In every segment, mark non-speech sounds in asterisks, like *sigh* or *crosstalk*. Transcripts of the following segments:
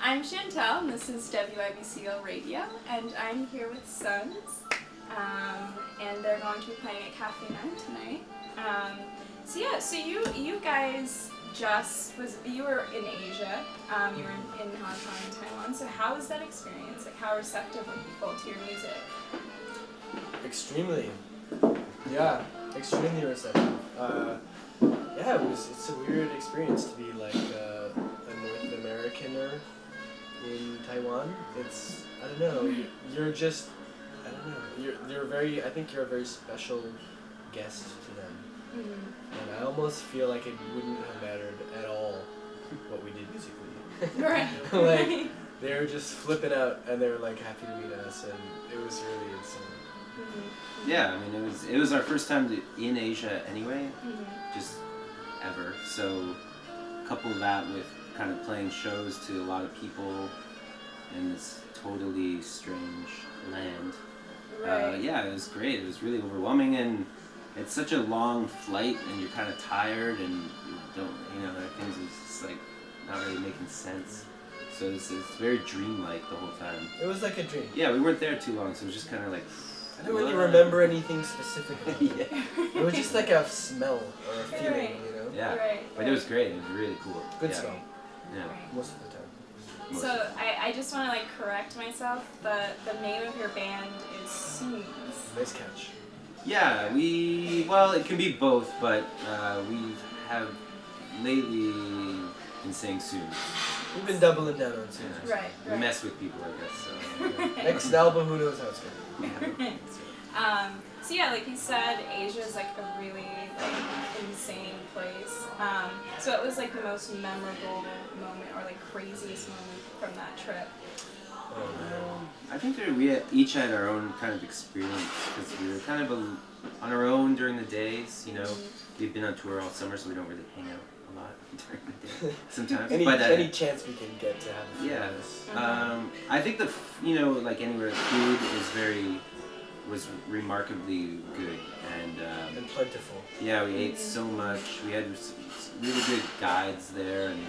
I'm Chantel, and this is WIBCL Radio, and I'm here with SUUNS, um, and they're going to be playing at Cafe Nine tonight. Um, so yeah, so you you guys just was you were in Asia, um, you were in, in Hong Kong and Taiwan. So how was that experience? Like how receptive were people to your music? Extremely. Yeah, extremely receptive. Uh, yeah, it was. It's a weird experience to be like uh, in Taiwan. It's I don't know. you- You're just I don't know. You're you're very. I think you're a very special guest to them, Mm. and I almost feel like it wouldn't have mattered at all what we did musically. Right. *laughs* like they were just flipping out, and they were like happy to meet us, and it was really insane. Mhm. Yeah, I mean it was it was our first time to, in Asia anyway, Mhm. just ever. So couple that with kind of playing shows to a lot of people in this totally strange land. Uh, Right. yeah, it was great. It was really overwhelming, and it's such a long flight, and you're kind of tired, and you don't, you know, there are things that's just like not really making sense. So it's, it's very dreamlike the whole time. It was like a dream. Yeah, we weren't there too long, so it was just kind of like. I don't really remember anything specifically. *laughs* yeah. It was just like a smell or a feeling, Right. you know? Yeah. Right. But it was great. It was really cool. Good yeah. smell, Yeah. Most of the time. Most- So I, I just want to like correct myself. The the name of your band is Soons. Nice catch. Yeah, we well, it can be both, but uh, we have lately been saying soon. We've been doubling down on Susan. Yeah. Right. We mess with people, I guess. So. *laughs* Next album, who knows how it's gonna be. *laughs* Um, so yeah, like you said, Asia is like a really like insane place. Um, so it was like the most memorable moment or like craziest moment from that trip. Oh, Um, I think that we each had our own kind of experience because we were kind of a, on our own during the days. You know, we've been on tour all summer, so we don't really hang out a lot *laughs* during the day *laughs* sometimes. any, but uh, any chance we can get to have a few Yeah. of this. Um, I think the you know like anywhere food is very was remarkably good and um, And plentiful. yeah we ate so much. We had really good guides there and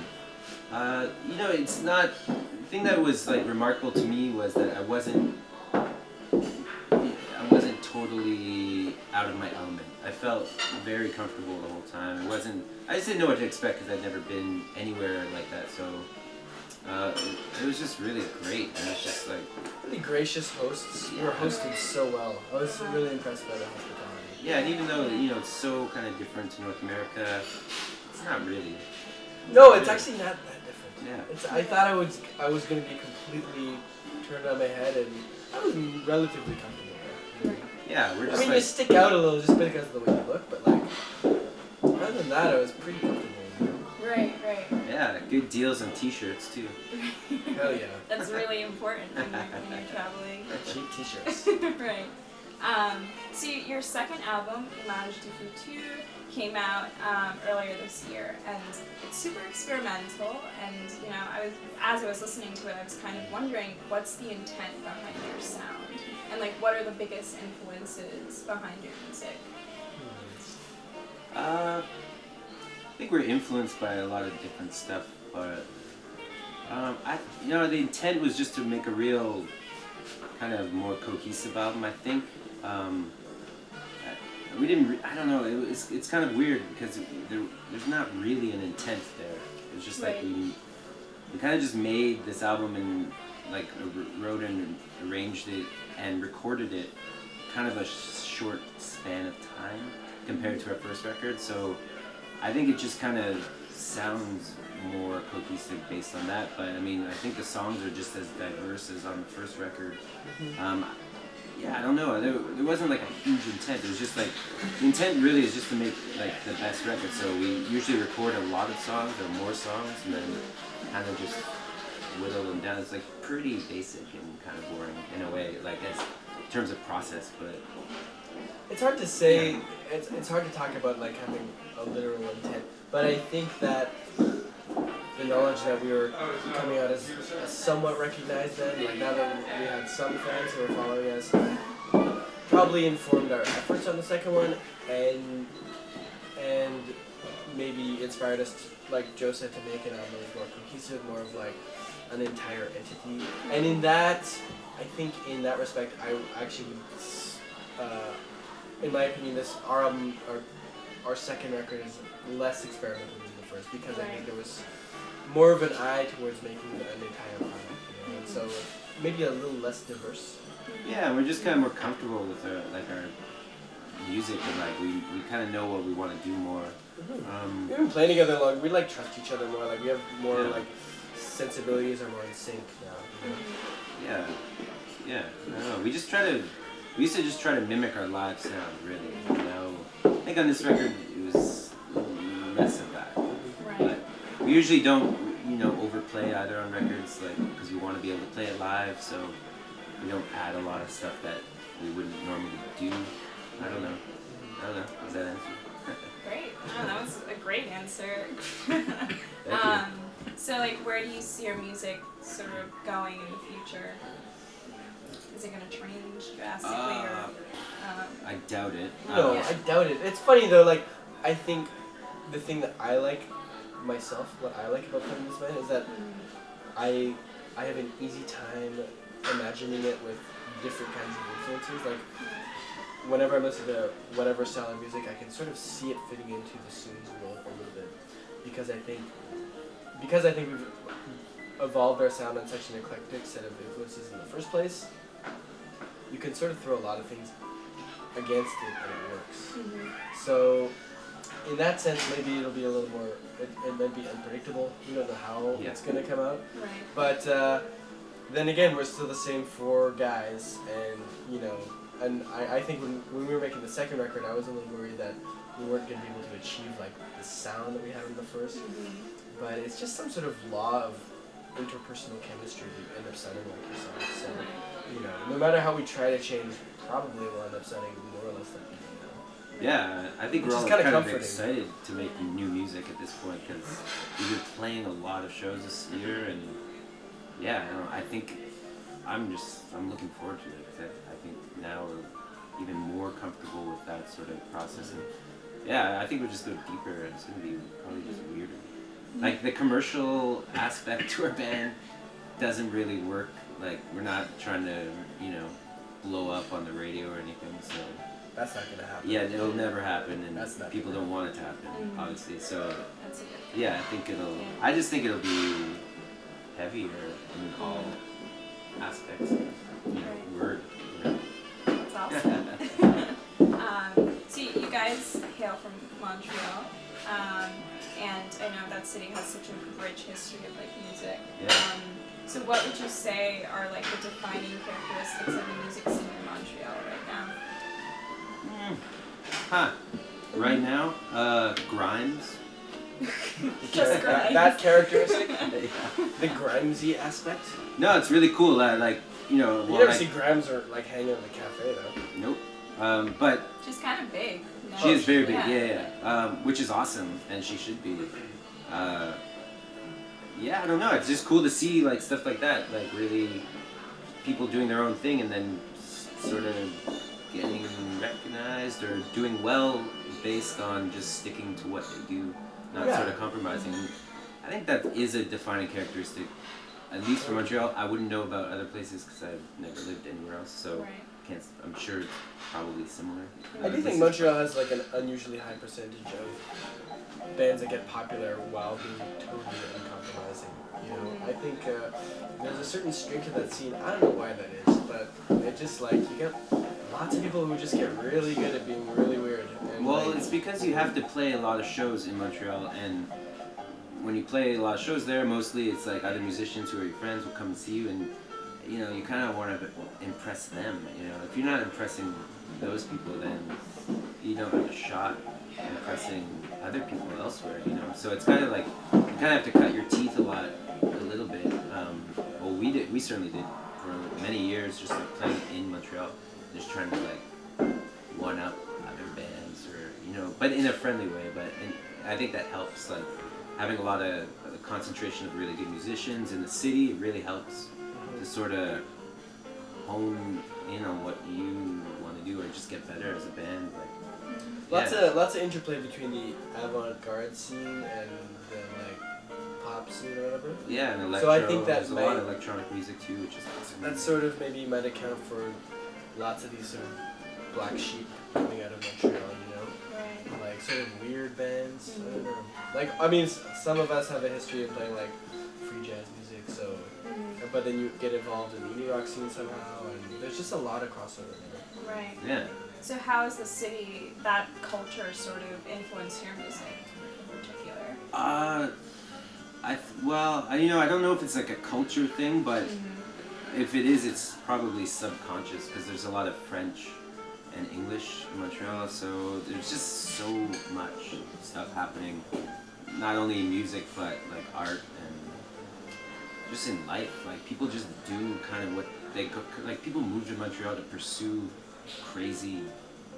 uh, you know it's not the thing that was like remarkable to me was that I wasn't I wasn't totally out of my element. I felt very comfortable the whole time. It wasn't I just didn't know what to expect because I'd never been anywhere like that so uh, it, it was just really great. And it's just like gracious hosts. You were hosted so well. I was really impressed by the hospitality. Yeah, and even though you know it's so kind of different to North America, it's not really. No, it's actually not that different. Yeah. It's, I thought I was I was gonna be completely turned on my head, and I was relatively comfortable there. Yeah, we're just. I mean, you stick out a little just because of the way you look, but like, other than that, I was pretty comfortable. You know? Right, right. yeah, good deals on T-shirts too. *laughs* Hell yeah. That's really important when you're, when you're *laughs* traveling. Cheap T-shirts. *laughs* right. Um, so your second album, Images du Futur, came out um, earlier this year, and it's super experimental. And you know, I was as I was listening to it, I was kind of wondering what's the intent behind your sound, and like what are the biggest influences behind your music. Uh, I think we're influenced by a lot of different stuff, but um, I, you know, the intent was just to make a real kind of more cohesive album. I think um, I- we didn't. Re- I don't know. It was, it's kind of weird because there, there's not really an intent there. It's just like we we kind of just made this album and like wrote and arranged it and recorded it kind of a short span of time compared to our first record. So I think it just kind of sounds more cohesive based on that. But I mean, I think the songs are just as diverse as on the first record. Um, yeah, I don't know. There, there wasn't like a huge intent. It was just like the intent really is just to make like the best record. So we usually record a lot of songs or more songs, and then kind of just whittle them down. It's like pretty basic and kind of boring in a way, like as in terms of process. But It's hard to say. It's, it's hard to talk about like having a literal intent, but I think that the knowledge that we were coming out as, as somewhat recognized then, like now that we had some fans who were following us, probably informed our efforts on the second one, and and maybe inspired us, to, like Joe said, to make an album that was more cohesive, more of like an entire entity. And in that, I think in that respect, I actually would, uh, in my opinion, this our album, our, our second record is less experimental than the first because I think there was more of an eye towards making an entire product. You know? And so mm-hmm. maybe a little less diverse. Mm-hmm. Yeah, we're just kind of more comfortable with our like our music and like we, we kind of know what we want to do more. Mm-hmm. Um, We've been playing together long. We like trust each other more. Like we have more Yeah. like sensibilities are more in sync now. You know? yeah, yeah. I don't know. We just try to. We used to just try to mimic our live sound, really. You know, I think on this record it was less of that. Right. But we usually don't, you know, overplay either on records, like because we want to be able to play it live. So we don't add a lot of stuff that we wouldn't normally do. I don't know. I don't know. Does that answer? *laughs* Great. Oh, that was a great answer. *laughs* Um, so, like, where do you see your music sort of going in the future? Is it going to change drastically, Uh, or um, I doubt it. No, Yeah. I doubt it. It's funny though. Like I think the thing that I like myself, what I like about playing this band is that I I have an easy time imagining it with different kinds of influences. Like whenever I listen to whatever style of music, I can sort of see it fitting into the Soon's world a little bit because I think because I think we've evolved our sound on such an eclectic set of influences in the first place. You can sort of throw a lot of things against it and it works. Mhm. So, in that sense, maybe it'll be a little more. It, it might be unpredictable. You don't know how Yeah. it's gonna come out. right? But uh, then again, we're still the same four guys, and you know, and I, I think when, when we were making the second record, I was a little worried that we weren't gonna be able to achieve like the sound that we had on the first. Mhm. But it's just some sort of law of interpersonal chemistry you end up sounding like yourself. So, you know, no matter how we try to change, probably we'll end up sounding more or less like people now. Yeah, I think Which we're all kinda of excited to make new music at this point because we've been playing a lot of shows this year, and yeah, I, know, I think I'm just I'm looking forward to it. I, I think now we're even more comfortable with that sort of process, and yeah, I think we'll just go deeper, and it's gonna be probably just weirder. Like the commercial aspect to our band doesn't really work. Like we're not trying to you know blow up on the radio or anything, so. That's not gonna happen. Yeah, it'll never happen, and That's not people don't want it to happen, Mhm. obviously. So, That's a yeah, I think it'll. I just think it'll be heavier in all aspects. Of, you know, Right. word. You know. That's *laughs* awesome. *laughs* um, so you you guys hail from Montreal, city has such a rich history of like music. Yeah. Um, so what would you say are like the defining characteristics of the music scene in Montreal right now? Mm. Huh. Right now, uh, Grimes. *laughs* Just that, Grimes. that characteristic, *laughs* Yeah. the Grimesy aspect. No, it's really cool. Uh, like you know, You well, never like- see Grimes or like hanging out in the cafe though. Nope. Um, but She's kind of big. no? She is very big, Yeah. yeah, yeah, yeah. Um, which is awesome, and she should be. Uh, yeah, I don't know. It's just cool to see like stuff like that, like really people doing their own thing and then sort of getting recognized or doing well based on just sticking to what they do, not Yeah. sort of compromising. I think that is a defining characteristic. At least for Montreal, I wouldn't know about other places because I've never lived anywhere else, so Right. Can't. s- I'm sure it's probably similar. I do think. Montreal has like an unusually high percentage of bands that get popular while being totally uncompromising. You know, I think uh, there's a certain string to that scene. I don't know why that is, but it just like you get lots of people who just get really good at being really weird. And, Well, like, it's because you have to play a lot of shows in Montreal, and when you play a lot of shows there, mostly it's like other musicians who are your friends will come and see you, and you know you kind of want to impress them. You know, if you're not impressing those people, then you don't have a shot impressing other people elsewhere. You know, so it's kind of like you kind of have to cut your teeth a lot, a little bit. Um, well, we did, we certainly did for many years, just like playing in Montreal, just trying to like one up other bands or you know but in a friendly way but i think that helps like having a lot of concentration of really good musicians in the city really helps to sort of hone in on what you want to do or just get better as a band like Lots yeah. of lots of interplay between the avant-garde scene and the like pop scene or whatever. Yeah, and electro. So I think that there's a lot of electronic music too, which is awesome. That sort of maybe might account for lots of these sort of black sheep coming out of Montreal, you know? Like sort of weird bands. I don't know. Like I mean, some of us have a history of playing like free jazz music, so. But then you get involved in the indie rock scene somehow, and there's just a lot of crossover. There. Right. yeah. So how has the city, that culture, sort of influenced your music in particular? Uh, I th- well, I, you know, I don't know if it's like a culture thing, but Mm-hmm. if it is, it's probably subconscious because there's a lot of French and English in Montreal, so there's just so much stuff happening, not only in music but like art and just in life. Like people just do kind of what they go, like people move to Montreal to pursue crazy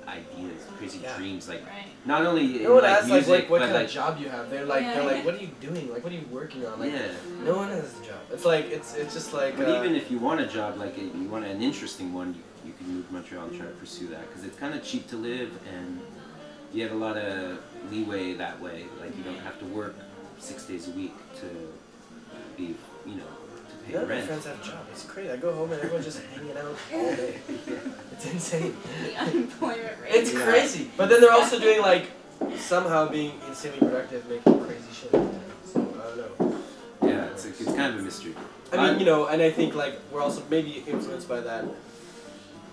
ideas, crazy Yeah. dreams. Like Right. not only No one like, asks like music, what, what kind like of job you have. They're like Yeah. they're like, what are you doing? Like what are you working on? Like yeah. no one has a job. It's like it's it's just like. But uh, even if you want a job, like a, you want an interesting one, you, you can move to Montreal and try to pursue that because it's kind of cheap to live and you have a lot of leeway that way. Like you don't have to work six days a week to be, you know, to pay None of my friends have a job. It's crazy. I go home and everyone's just hanging out *laughs* all day. It's insane. The unemployment rate. It's Yeah. crazy. But then they're also doing like somehow being insanely productive, making crazy shit. all the time. So I don't know. Yeah, it's like, it's kind of a mystery. I mean, you know, and I think like we're also maybe influenced by that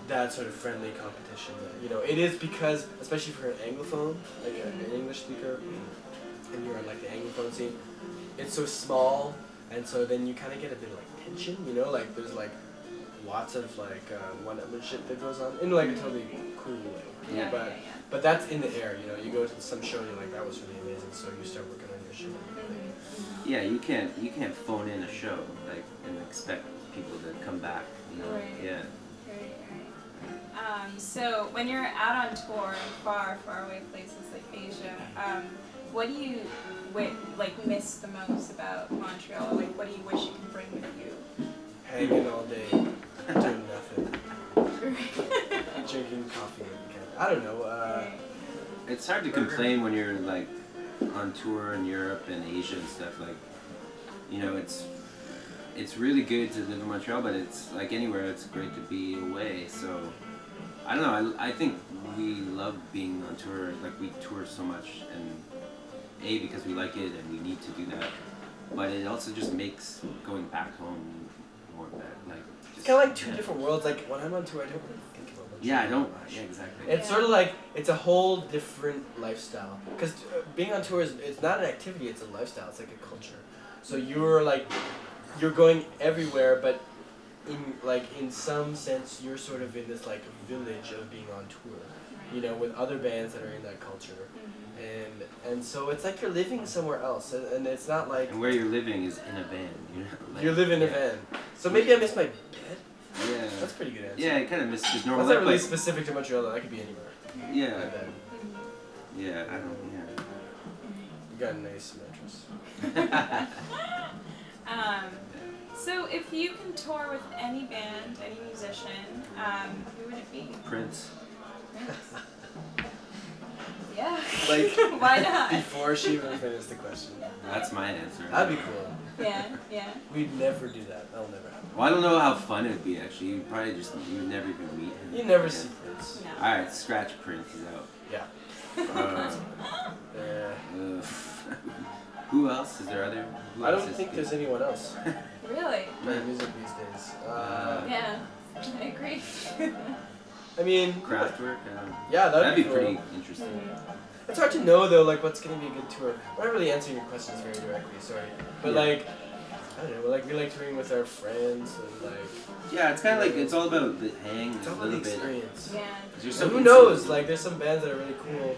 that sort of friendly competition. That, you know, it is because especially for an anglophone, like a- an English speaker, and you're on like the anglophone scene, it's so small, and so then you kind of get a bit of like tension. You know, like there's like lots of like uh, one-upmanship that goes on in like a totally cool way. Yeah, but yeah, yeah. but that's in the air. You know, you go to some show and you're like, that was really amazing. So you start working on your shit. Mhm. Yeah, you can't you can't phone in a show like and expect people to come back. You know? Right. Yeah. Right, right. Um, so when you're out on tour in far, far away places like Asia, um, what do you wi- like miss the most about Montreal? Like, what do you wish you could bring with you? Hanging all day, *laughs* doing nothing. *laughs* drinking coffee. and kind of- I don't know. Uh, It's hard to complain when you're like on tour in Europe and Asia and stuff. Like, you know, it's it's really good to live in Montreal, but it's like anywhere, it's great to be away. So, I don't know. I, I think we love being on tour. Like we tour so much, and a because we like it and we need to do that. But it also just makes going back home more better. Like it's just, kind of like two yeah. different worlds. Like when I'm on tour, I don't really think about Montreal Yeah, I don't. much. Yeah, exactly. It's Yeah. sort of like it's a whole different lifestyle. Because uh, being on tour is it's not an activity; it's a lifestyle. It's like a culture. So you're like you're going everywhere, but in like in some sense, you're sort of in this like village of being on tour. You know, with other bands that are in that culture, Mhm. and and so it's like you're living somewhere else, and, and it's not like And where you're living is in a van. You know. *laughs* Like, you live in a van. So maybe I miss my bed. Yeah. That's a pretty good answer. Yeah, it kind of misses That's normal not life, really but specific to Montreal though. That could be anywhere. Yeah. Yeah, I don't, yeah You got a nice mattress. *laughs* *laughs* Um, so if you can tour with any band, any musician, um, who would it be? Prince. *laughs* Yeah. Like, *laughs* Why not? Before she even finished the question. That's my answer. That'd be cool. Yeah, yeah. We'd never do that. That'll never happen. Well, I don't know how fun it would be actually. You'd probably just you would never even meet him. You'd never Yeah. see Prince. No. All right, scratch Prince. He's out. Yeah. *laughs* Uh, uh, who else? Is there other? I don't think good? there's anyone else *laughs* Really? playing music these days. Uh, Uh, Yeah. I agree. I mean, Kraftwerk. Uh, yeah, that'd, that'd be, be cool. pretty interesting. Mhm. It's hard to know though, like what's gonna be a good tour. We're not really answering your questions very directly, sorry. But Yeah. like, I don't know. Like we like touring with our friends and like Yeah, it's kind of like it's all about the hang it's a all about the little bit. experience. Yeah. 'Cause you're So so who knows? Like, there's some bands that are really cool.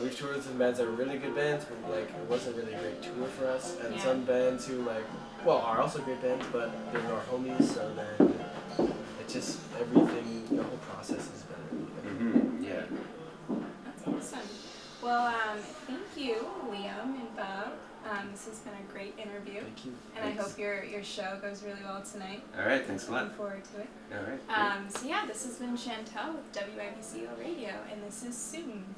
Uh, we've toured with some bands that are really good bands, but like it wasn't really a great tour for us. And Yeah. some bands who like, well, are also great bands, but they're our homies. So then it just everything, the whole process is better. Mhm, Yeah. That's awesome. Well, um, thank you, Liam and Bob. Um, this has been a great interview, Thank you. and I hope your your show goes really well tonight. All right. Thanks a lot. Looking forward to it. All right. Um, so yeah, this has been Chantel with WIBCO Radio, and this is soon.